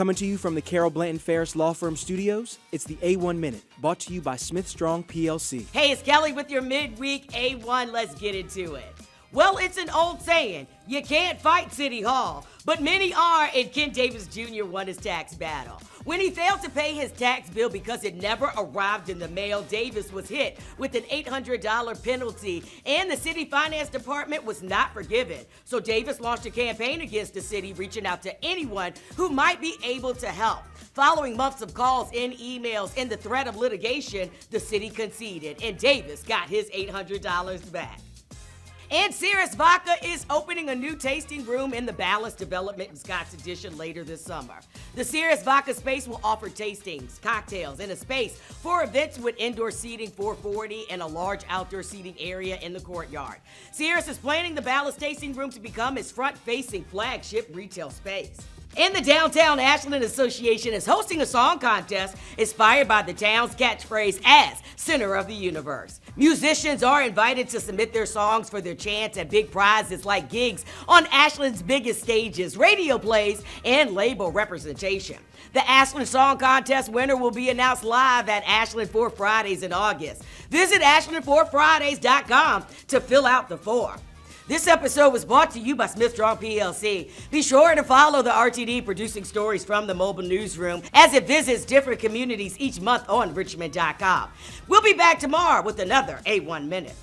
Coming to you from the Carrell Blanton Ferris Law Firm studios, it's the A1 Minute, brought to you by Smith Strong PLC. Hey, it's Kelly with your midweek A1. Let's get into it. Well, it's an old saying you can't fight City Hall, but many are, and Ken Davis Jr. won his tax battle. When he failed to pay his tax bill because it never arrived in the mail, Davis was hit with an $800 penalty, and the city finance department was not forgiven. So Davis launched a campaign against the city, reaching out to anyone who might be able to help. Following months of calls and emails and the threat of litigation, the city conceded, and Davis got his $800 back. And Cirrus Vodka is opening a new tasting room in the Ballast Development in Scotts Addition later this summer. The Cirrus Vodka space will offer tastings, cocktails, and a space for events with indoor seating 440 and a large outdoor seating area in the courtyard. Cirrus is planning the Ballast tasting room to become its front-facing flagship retail space. And the Downtown Ashland Association is hosting a song contest inspired by the town's catchphrase as center of the universe. Musicians are invited to submit their songs for their chance at big prizes like gigs on Ashland's biggest stages, radio plays, and label representation. The Ashland Song Contest winner will be announced live at Ashland Four Fridays in August. Visit ashland4fridays.com to fill out the form. This episode was brought to you by Smith Strong PLC. Be sure to follow the RTD producing stories from the mobile newsroom as it visits different communities each month on Richmond.com. We'll be back tomorrow with another A1 Minute.